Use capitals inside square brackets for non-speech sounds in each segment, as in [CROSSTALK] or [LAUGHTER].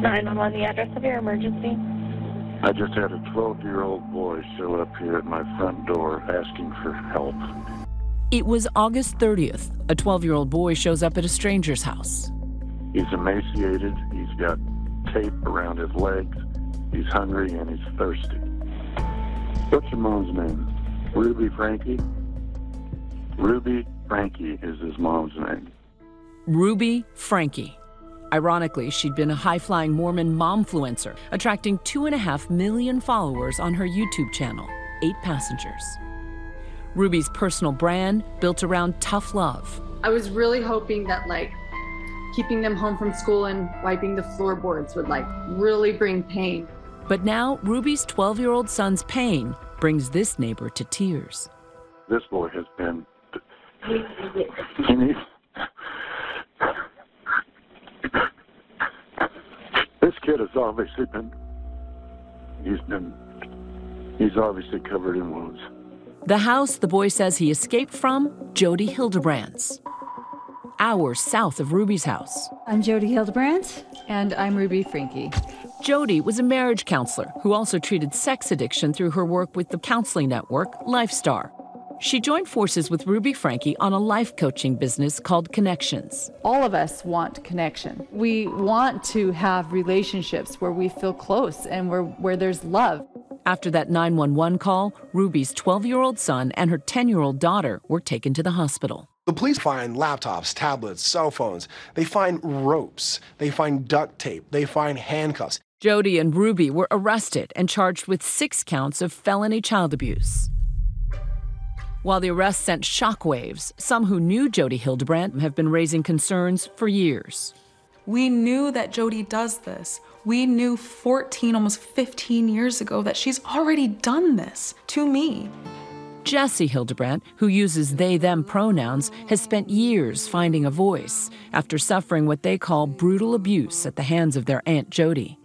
911, the address of your emergency. I just had a 12 year old boy show up here at my front door asking for help. It was August 30th. A 12 year old boy shows up at a stranger's house. He's emaciated, he's got tape around his legs, he's hungry, and he's thirsty. What's your mom's name? Ruby Franke? Ruby Franke is his mom's name. Ruby Franke. Ironically, she'd been a high flying Mormon momfluencer, attracting two and a half million followers on her YouTube channel, Eight Passengers. Ruby's personal brand built around tough love. I was really hoping that, like, keeping them home from school and wiping the floorboards would, like, really bring pain. But now, Ruby's 12 year old son's pain brings this neighbor to tears. This boy has been. [LAUGHS] He needs. This kid has obviously been. He's been. He's obviously covered in wounds. The house the boy says he escaped from, Jodi Hildebrandt's. Hours south of Ruby's house. I'm Jodi Hildebrandt. And I'm Ruby Franke. Jodi was a marriage counselor who also treated sex addiction through her work with the counseling network LifeStar. She joined forces with Ruby Franke on a life coaching business called Connections. All of us want connection. We want to have relationships where we feel close and where, where there's love. After that 911 call, Ruby's 12 year old son and her 10 year old daughter were taken to the hospital. The police find laptops, tablets, cell phones. They find ropes. They find duct tape. They find handcuffs. Jodi and Ruby were arrested and charged with six counts of felony child abuse. While the arrest sent shockwaves, some who knew Jodi Hildebrandt have been raising concerns for years. We knew that Jodi does this. We knew 14, almost 15 years ago that she's already done this to me. Jesse Hildebrandt, who uses they them pronouns, has spent years finding a voice after suffering what they call brutal abuse at the hands of their Aunt Jodi.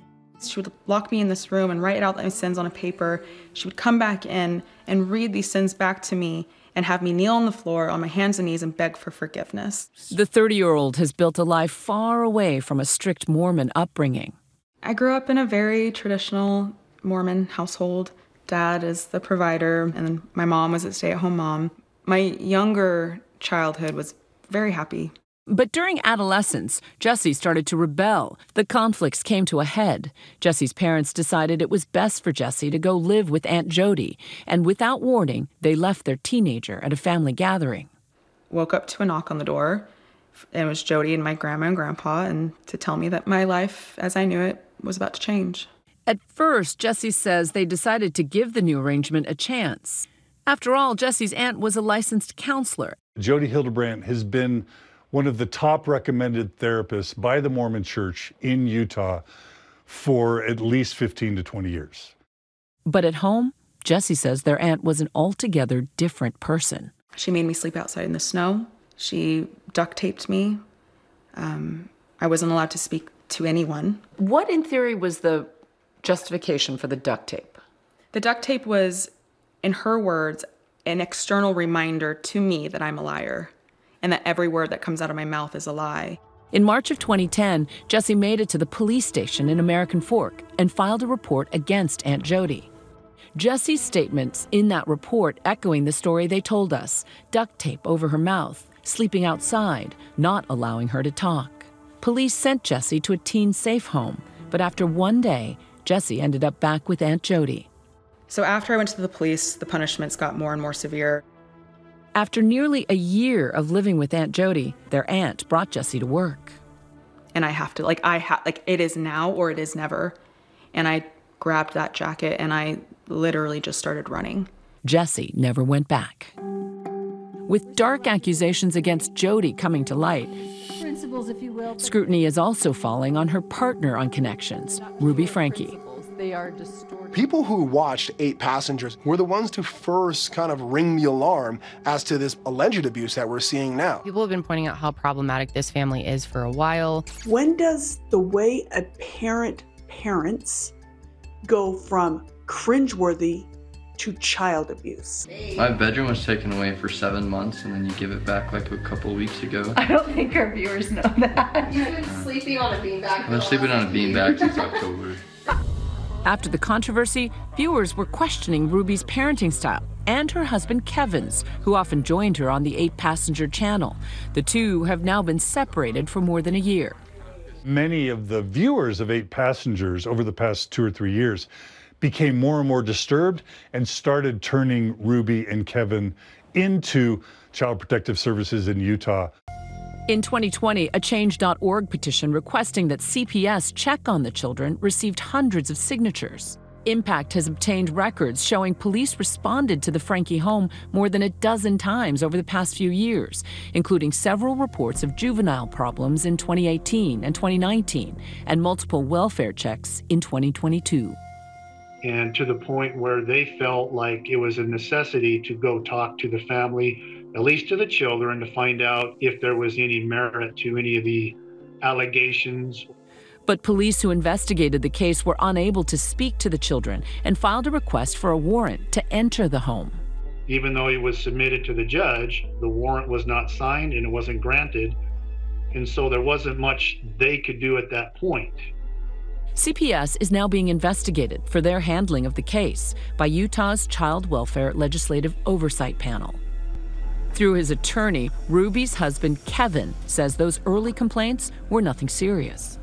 She would lock me in this room and write out my sins on a paper. She would come back in and read these sins back to me and have me kneel on the floor on my hands and knees and beg for forgiveness. The 30 year old has built a life far away from a strict Mormon upbringing. I grew up in a very traditional Mormon household. Dad is the provider, and my mom was a stay at home mom. My younger childhood was very happy. But during adolescence, Jesse started to rebel. The conflicts came to a head. Jesse's parents decided it was best for Jesse to go live with Aunt Jodi, and without warning, they left their teenager at a family gathering. Woke up to a knock on the door. And it was Jodi and my grandma and grandpa, and to tell me that my life as I knew it was about to change. At first, Jesse says they decided to give the new arrangement a chance. After all, Jesse's aunt was a licensed counselor. Jodi Hildebrandt has been one of the top recommended therapists by the Mormon Church in Utah for at least 15 to 20 years. But at home, Jesse says their aunt was an altogether different person. She made me sleep outside in the snow. She duct taped me. Um, I wasn't allowed to speak to anyone. What, in theory, was the justification for the duct tape? The duct tape was, in her words, an external reminder to me that I'm a liar and that every word that comes out of my mouth is a lie. In March of 2010, Jesse made it to the police station in American Fork and filed a report against Aunt Jodi. Jesse's statements in that report echoing the story they told us duct tape over her mouth, sleeping outside, not allowing her to talk. Police sent Jesse to a teen safe home, but after one day, Jesse ended up back with Aunt Jodi. So after I went to the police, the punishments got more and more severe. After nearly a year of living with Aunt Jodi, their aunt brought Jesse to work. And I have to, like, I have, like, it is now or it is never. And I grabbed that jacket and I literally just started running. Jesse never went back. With dark accusations against Jodi coming to light, Principles, if you will. scrutiny is also falling on her partner on Connections, Ruby Franke. They are distorted. People who watched Eight Passengers were the ones to first kind of ring the alarm as to this alleged abuse that we're seeing now. People have been pointing out how problematic this family is for a while. When does the way a parent parents go from cringeworthy to child abuse. My bedroom was taken away for seven months and then you give it back like a couple weeks ago. [LAUGHS] I don't think our viewers know that. You've been sleeping on a beanbag. I've been sleeping on a beanbag since October. [LAUGHS] After the controversy, viewers were questioning Ruby's parenting style and her husband Kevin's, who often joined her on the eight passenger channel. The two have now been separated for more than a year. Many of the viewers of Eight Passengers over the past two or three years became more and more disturbed and started turning Ruby and Kevin into Child Protective Services in Utah. In 2020, a Change.org petition requesting that CPS check on the children received hundreds of signatures. Impact has obtained records showing police responded to the Franke home more than a dozen times over the past few years, including several reports of juvenile problems in 2018 and 2019, and multiple welfare checks in 2022 and to the point where they felt like it was a necessity to go talk to the family, at least to the children, to find out if there was any merit to any of the allegations. But police who investigated the case were unable to speak to the children and filed a request for a warrant to enter the home. Even though it was submitted to the judge, the warrant was not signed and it wasn't granted. And so there wasn't much they could do at that point. CPS is now being investigated for their handling of the case by Utah's Child Welfare Legislative Oversight Panel. Through his attorney, Ruby's husband Kevin says those early complaints were nothing serious.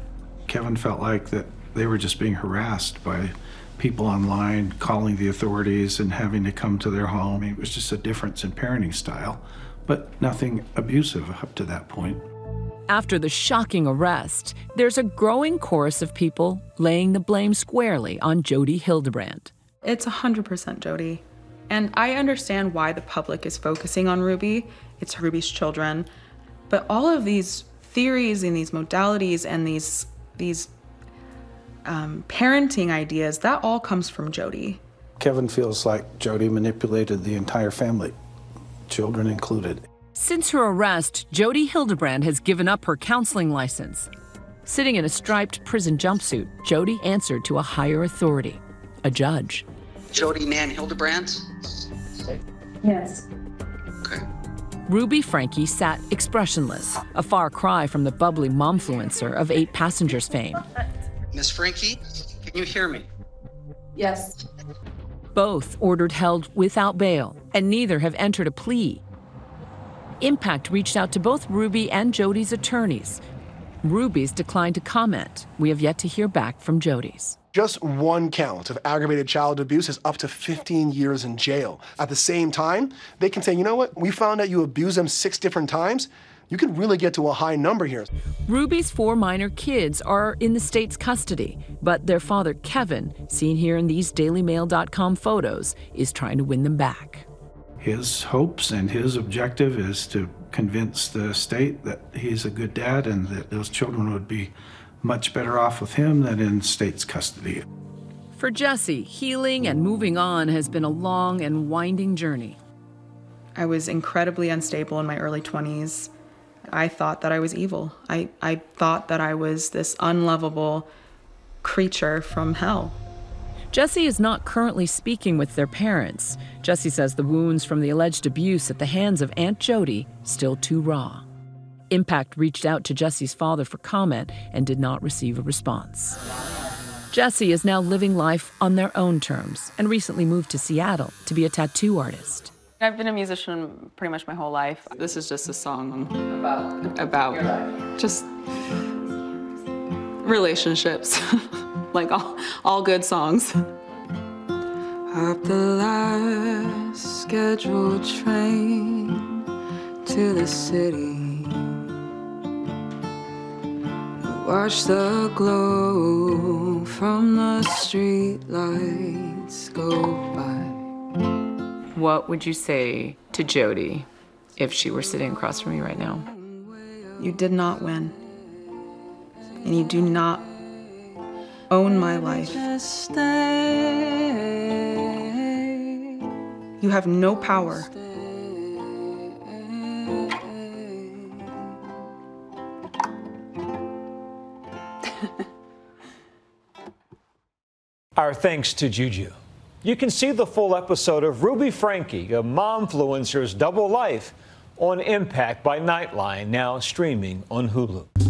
Kevin felt like that they were just being harassed by people online calling the authorities and having to come to their home. It was just a difference in parenting style, but nothing abusive up to that point. After the shocking arrest, there's a growing chorus of people laying the blame squarely on Jodi Hildebrandt. It's 100% Jodi. And I understand why the public is focusing on Ruby. It's Ruby's children. But all of these theories and these modalities and these these um, parenting ideas, that all comes from Jodi. Kevin feels like Jodi manipulated the entire family, children included. Since her arrest, Jodi Hildebrandt has given up her counseling license. Sitting in a striped prison jumpsuit, Jodi answered to a higher authority, a judge. Jodi Nan Hildebrandt? Yes. Okay. Ruby Franke sat expressionless, a far cry from the bubbly momfluencer of Eight Passengers fame. Miss Franke, can you hear me? Yes. Both ordered held without bail, and neither have entered a plea. Impact reached out to both Ruby and Jodi's attorneys. Ruby's declined to comment. We have yet to hear back from Jodi's. Just one count of aggravated child abuse is up to 15 years in jail. At the same time, they can say, you know what, we found out you abused them six different times. You can really get to a high number here. Ruby's four minor kids are in the state's custody, but their father, Kevin, seen here in these DailyMail.com photos, is trying to win them back. His hopes and his objective is to convince the state that he's a good dad and that those children would be much better off with him than in state's custody. For Jesse, healing and moving on has been a long and winding journey. I was incredibly unstable in my early 20s. I thought that I was evil. I, I thought that I was this unlovable creature from hell. Jesse is not currently speaking with their parents. Jesse says the wounds from the alleged abuse at the hands of Aunt Jodi still too raw. Impact reached out to Jesse's father for comment and did not receive a response. Jesse is now living life on their own terms and recently moved to Seattle to be a tattoo artist. I've been a musician pretty much my whole life. This is just a song about about just relationships. [LAUGHS] like all, all good songs. Up the last scheduled train to the city. Watch the glow from the street lights go by. What would you say to Jodi if she were sitting across from you right now? You did not win. And you do not own my life. You have no power. [LAUGHS] Our thanks to Juju. You can see the full episode of Ruby Franke, a momfluencer's double life, on Impact by Nightline, now streaming on Hulu.